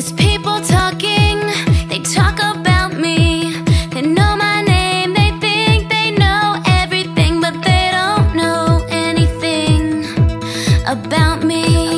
There's people talking, they talk about me. They know my name, they think they know everything, but they don't know anything about me.